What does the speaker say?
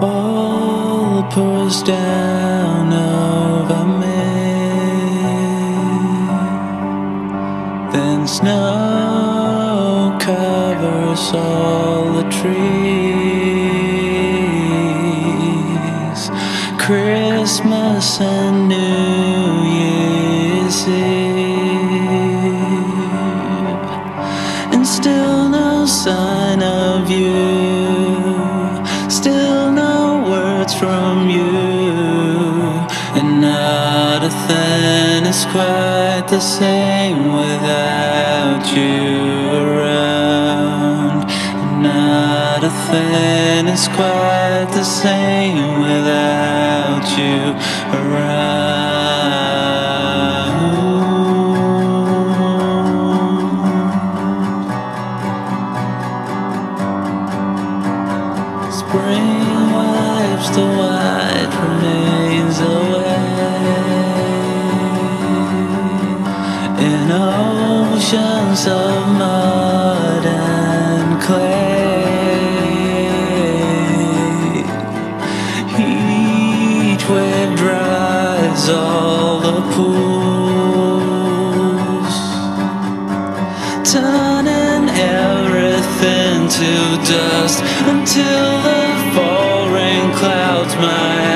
pours down over me. Then snow covers all the trees. Christmas and New not a thing is quite the same without you around. And not a thing is quite the same without you around. Spring wipes the white remains oceans of mud and clay. Heat wave dries all the pools, turning everything to dust until the fall rain clouds my